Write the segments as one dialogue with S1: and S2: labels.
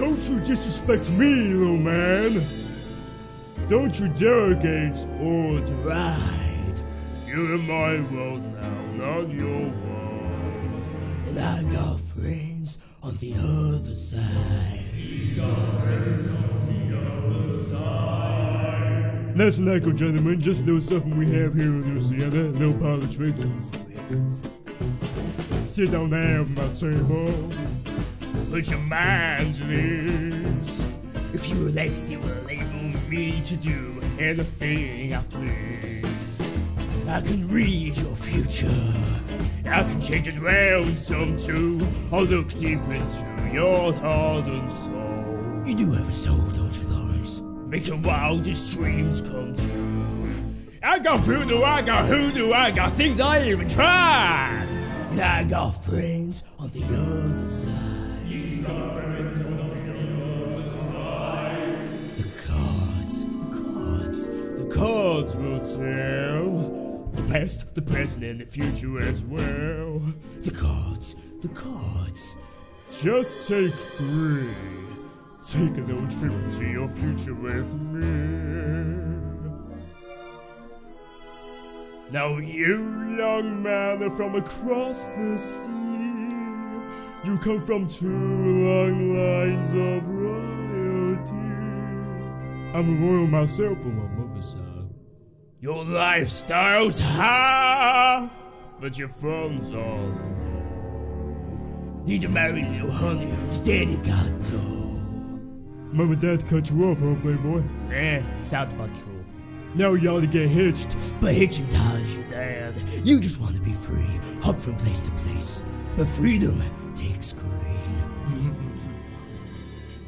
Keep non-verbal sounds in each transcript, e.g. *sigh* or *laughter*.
S1: Don't you disrespect me, little man. Don't you derogate or deride. You're in my world now, not your world.
S2: And I got friends on the other side.
S1: That's an echo, gentlemen. Just little something we have here in Louisiana. No pile of politics. Sit down there my table. Put your mind this. If you like to enable me to do anything I please, I can read your future. I can change it around some too. I'll look deep into your heart and soul.
S2: You do have a soul, don't you, Lawrence?
S1: Make your wildest dreams come true. I got voodoo, I got hoodoo, I got things I even tried.
S2: And I got friends on the other side. The cards, the cards,
S1: The cards will tell the past, the present, and the future as well.
S2: the cards, the cards.
S1: Just take three. Take a little trip into your future with me. Now, you young man from across the sea. You come from two long lines of royalty. I'm a royal myself on my mother's side. Your lifestyle's high, but your funds are.
S2: Need to marry little honey whose daddy got dough.
S1: Mom and Dad cut you off, huh, Playboy?
S3: Eh, sounds about true.
S1: Now you ought to get hitched.
S2: But hitching ties your dad. You just want to be free, hop from place to place. But freedom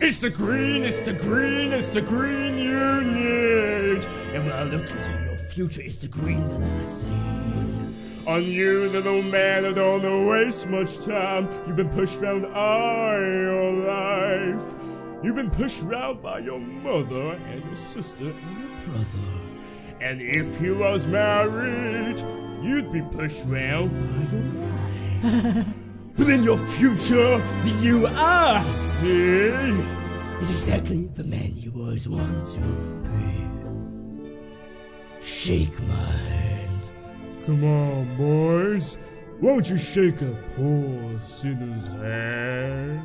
S1: It's the green, it's the green, it's the green you need.
S2: And when I look into your future, it's the green that I see.
S1: On you, little man, I don't wanna waste much time. You've been pushed around all your life. You've been pushed around by your mother and your sister and your brother. And if you was married, you'd be pushed around by your wife. *laughs* but in your future, the you I see.
S2: Is exactly the man you always wanted to be. Shake my hand.
S1: Come on, boys. Won't you shake a poor sinner's hand?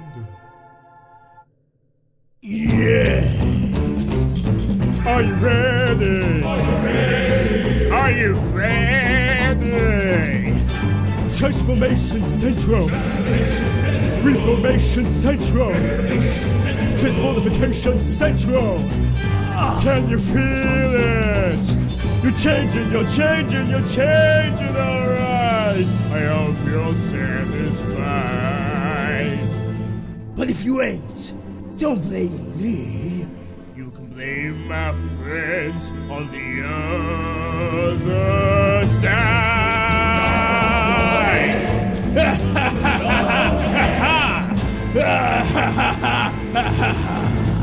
S2: Yes!
S1: Are you ready? Are you ready? Are you ready? Transformation Central. Reformation Central. Transmogrification Central. Can you feel it? You're changing, you're changing, you're changing, alright. I hope you're satisfied.
S2: But if you ain't, don't blame me.
S1: You can blame my friends on the other side. *laughs*